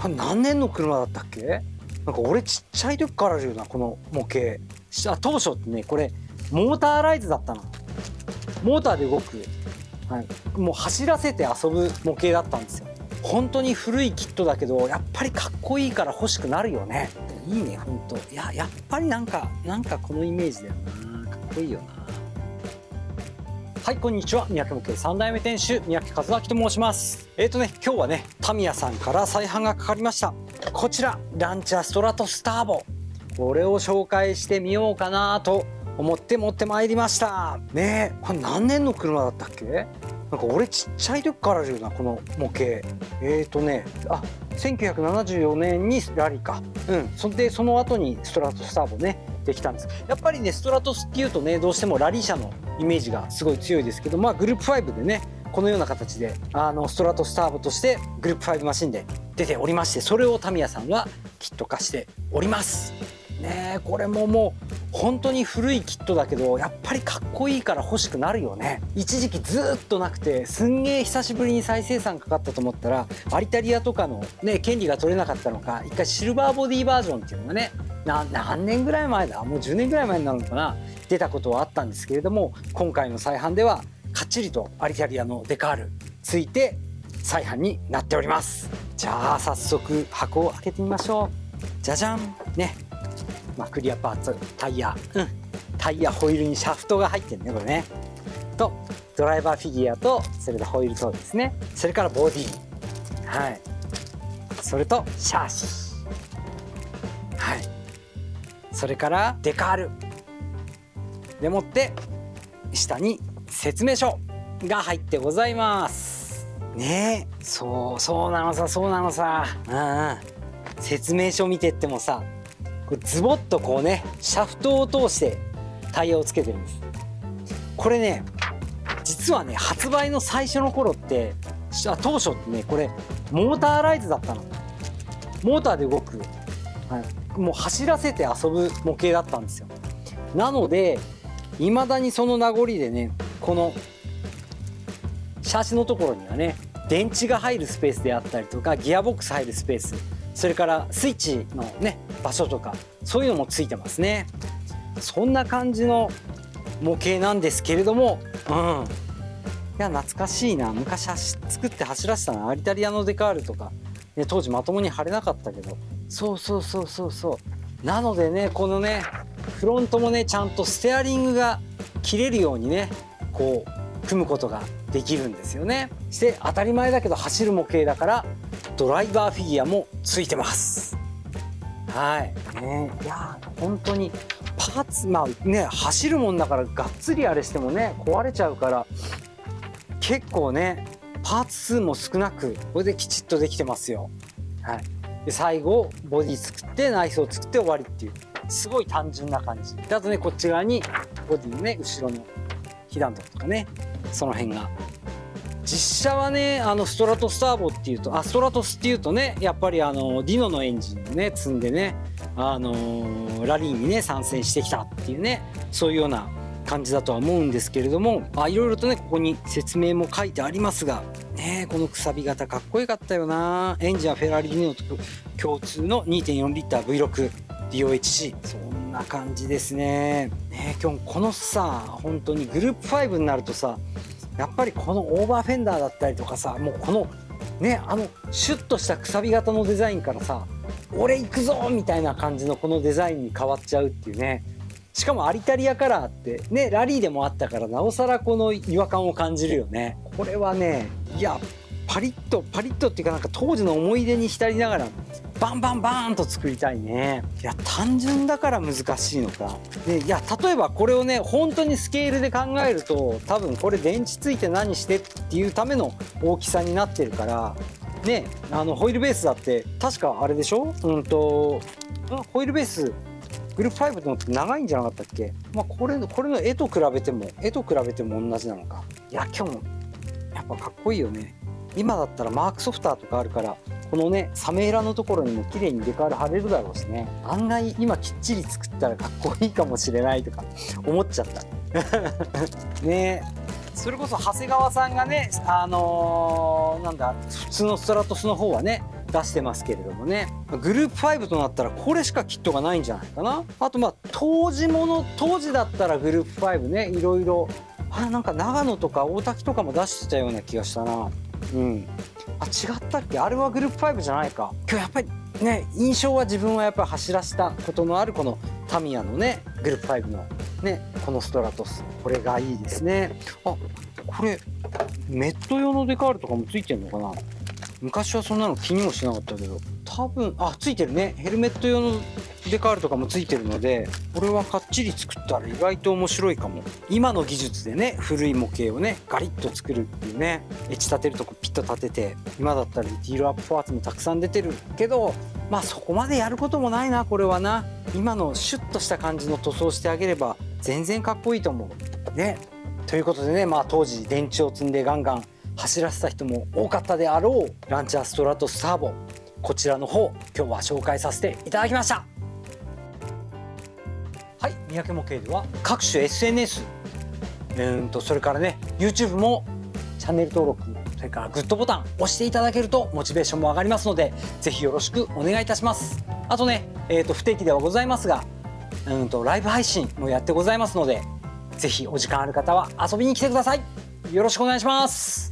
これ何年の車だったっけ？なんか俺ちっちゃい時からあるよなこの模型。あ当初ってねこれモーターライズだったの。モーターで動く、はい、もう走らせて遊ぶ模型だったんですよ。本当に古いキットだけどやっぱりかっこいいから欲しくなるよね。いいねほんといややっぱりなんかなんかこのイメージだよな。かっこいいよな。はいこんにちは。三宅模型3代目店主三宅和明と申します。えっ、ー、とね今日はねタミヤさんから再販がかかりました。こちらランチャーストラトスターボ。これを紹介してみようかなと思って持ってまいりました。ねこれ何年の車だったっけ？なんか俺ちっちゃい時からあるよなこの模型。えーとねあ1974年にラリーか。うん。そんでその後にストラトスターボねできたんです。やっぱりねストラトスっていうとねどうしてもラリー車のイメージがすごい強いですけどまあグループ5でねこのような形であのストラトスターボとしてグループ5マシンで出ておりましてそれをタミヤさんはキット化しております。ねこれももう本当に古いキットだけどやっぱりかっこいいから欲しくなるよね。一時期ずっとなくてすんげえ久しぶりに再生産かかったと思ったらアリタリアとかのね権利が取れなかったのか一回シルバーボディバージョンっていうのがね何年ぐらい前だ？もう10年ぐらい前になるのかな？出たことはあったんですけれども今回の再販ではかっちりとアリタリアのデカールついて再販になっております。じゃあ早速箱を開けてみましょう。じゃじゃんね。まあ、クリアパーツタイヤ、うん、タイヤホイールにシャフトが入ってるねこれね。とドライバーフィギュアとそれでホイールとですね。それからボディ。はい。それとシャーシ。はい。それからデカール。でもって下に説明書が入ってございます。ね。えそうそうなのさそうなのさ。うん、説明書見てってもさズボッとこうねシャフトを通してタイヤをつけてるんです。これね実はね発売の最初の頃ってあ当初ってねこれモーターライズだったの。モーターで動く、はい、もう走らせて遊ぶ模型だったんですよ。なのでいまだにその名残でねこのシャーシのところにはね電池が入るスペースであったりとかギアボックス入るスペースそれからスイッチのね場所とかそういうのもついてますね。そんな感じの模型なんですけれどもうん。いや懐かしいな。昔作って走らせたな。アリタリアのデカールとか、ね、当時まともに貼れなかったけど。そうそうそうそうそう。なのでねこのねフロントもねちゃんとステアリングが切れるようにねこう組むことができるんですよね。して当たり前だけど走る模型だからドライバーフィギュアもついてます。はい。ね。いや本当にパーツまあね走るもんだからがっつりあれしてもね壊れちゃうから結構ねパーツ数も少なくこれできちっとできてますよ。はい。で最後ボディ作って内装作って終わりっていう。すごい単純な感じ。であとねこっち側にボディのね後ろの被弾とかねその辺が実車はねあのストラトスターボっていうとあストラトスっていうとねやっぱりあのディノのエンジンをね積んでねあのー、ラリーにね参戦してきたっていうねそういうような感じだとは思うんですけれどもあいろいろとねここに説明も書いてありますがねこのくさび型かっこよかったよな。エンジンはフェラーリディノと共通の2.4リッター V6 DOHC そんな感じですね。ね今日このさ本当にグループ5になるとさやっぱりこのオーバーフェンダーだったりとかさもうこのねあのシュッとしたくさび型のデザインからさ俺行くぞみたいな感じのこのデザインに変わっちゃうっていうね。しかもアリタリアカラーってねラリーでもあったからなおさらこの違和感を感じるよね。これはねいやパリッとパリッとっていうかなんか当時の思い出に浸りながらバンバンバーンと作りたいね。いや単純だから難しいのか。でいや例えばこれをね本当にスケールで考えると多分これ電池ついて何してっていうための大きさになってるからねあのホイールベースだって確かあれでしょ？うんとホイールベースグループ5のって長いんじゃなかったっけ？まあこれこれの絵と比べても絵と比べても同じなのか。いや今日もやっぱかっこいいよね。今だったらマークソフターとかあるからこのねサメーラのところにも綺麗にデカール貼れるだろうしね案外今きっちり作ったらかっこいいかもしれないとか思っちゃった。ね。それこそ長谷川さんがねあのー、なんだ普通のストラトスの方はね出してますけれどもねグループ5となったらこれしかキットがないんじゃないかな。あとまあ当時もの当時だったらグループ5ねいろいろあなんか長野とか大滝とかも出してたような気がしたな。うん。あ違ったっけ？あれはグループ5じゃないか。今日やっぱりね印象は自分はやっぱり走らせたことのあるこのタミヤのねグループ5のねこのストラトス。これがいいですね。あこれメット用のデカールとかもついてるのかな？昔はそんなの気にもしなかったけど多分あついてるね。ヘルメット用のデカールとかもついてるのでこれはかっちり作ったら意外と面白いかも。今の技術でね古い模型をねガリッと作るっていうねエッチ立てるとこピッと立てて今だったらディールアップパーツもたくさん出てるけどまあそこまでやることもないなこれはな。今のシュッとした感じの塗装してあげれば全然かっこいいと思う。ね。ということでねまあ当時電池を積んでガンガン走らせた人も多かったであろうランチャーストラトスターボ。こちらの方今日は紹介させていただきました。はい三宅模型では各種 SNS うんとそれからね YouTube もチャンネル登録それからグッドボタン押していただけるとモチベーションも上がりますのでぜひよろしくお願いいたします。あとね、えー、と不定期ではございますがうんとライブ配信もやってございますのでぜひお時間ある方は遊びに来てください。よろしくお願いします。